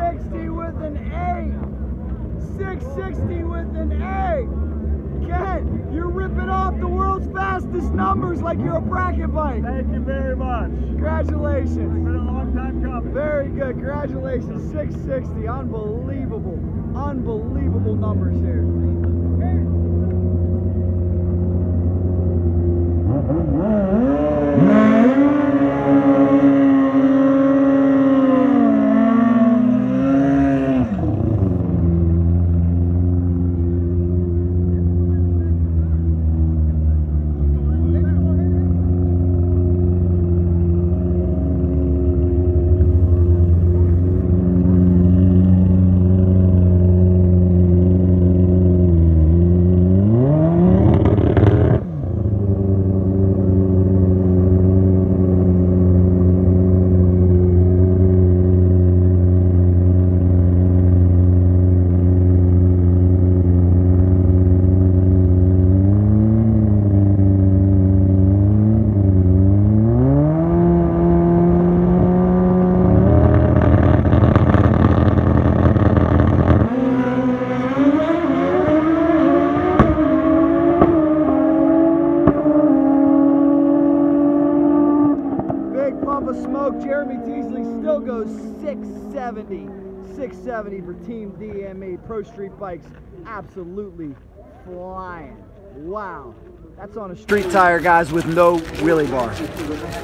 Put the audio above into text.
660 with an A. 660 with an A. Kent, you're ripping off the world's fastest numbers like you're a bracket bike. Thank you very much. Congratulations. It's been a long time coming. Very good. Congratulations. 660. Unbelievable. Unbelievable numbers here. Smoke. Jeremy Teasley still goes 670. 670 for Team DMA. Pro Street Bikes. Absolutely flying. Wow. That's on a street tire, guys, with no wheelie bar.